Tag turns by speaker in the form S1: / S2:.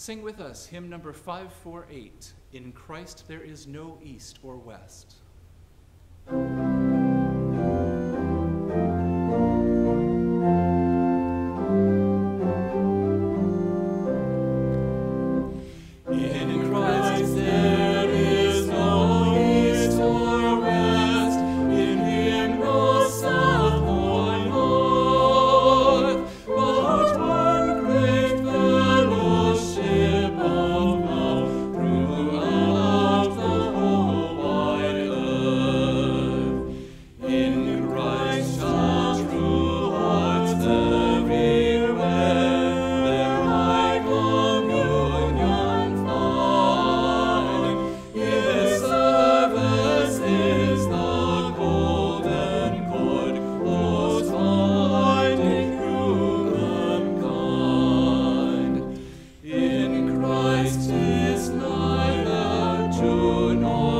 S1: Sing with us hymn number 548 In Christ There Is No East or West. No.